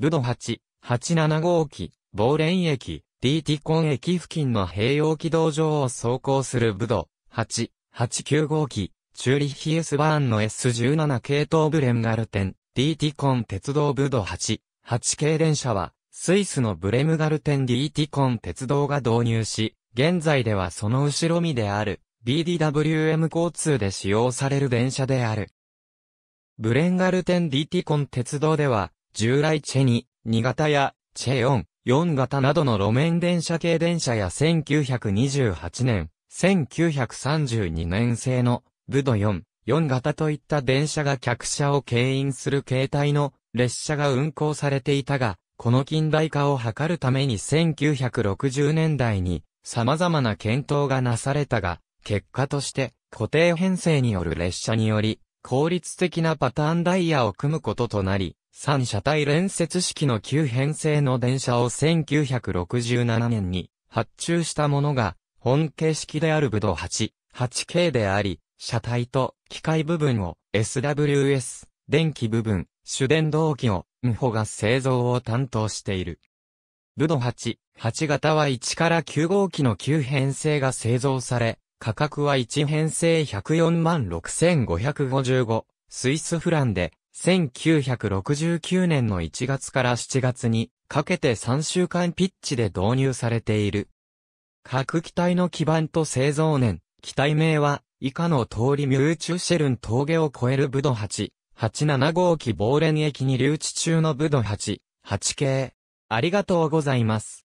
ブド8、87号機、ボーレン駅、D ティコン駅付近の併用軌道上を走行するブド8、89号機、チューリッヒ S バーンの S17 系統ブレンガルテン、D ティコン鉄道ブド8、8系電車は、スイスのブレムガルテン D ティコン鉄道が導入し、現在ではその後ろ身である BDWM 交通で使用される電車である。ブレンガルテン D ティコン鉄道では、従来チェニ、2型やチェ4、4型などの路面電車系電車や1928年、1932年製のブド4、4型といった電車が客車を牽引する形態の列車が運行されていたが、この近代化を図るために1960年代に様々な検討がなされたが、結果として固定編成による列車により、効率的なパターンダイヤを組むこととなり、3車体連接式の旧編成の電車を1967年に発注したものが、本形式である武道8、8K であり、車体と機械部分を SWS、電気部分、主電動機を、ムホが製造を担当している。ブド8、8型は1から9号機の旧編成が製造され、価格は1編成104万6555、スイスフランで、1969年の1月から7月にかけて3週間ピッチで導入されている。各機体の基盤と製造年、機体名は以下の通りミューチュシェルン峠を越えるブド8、87号機ボーレン駅に留置中のブド8、8系。ありがとうございます。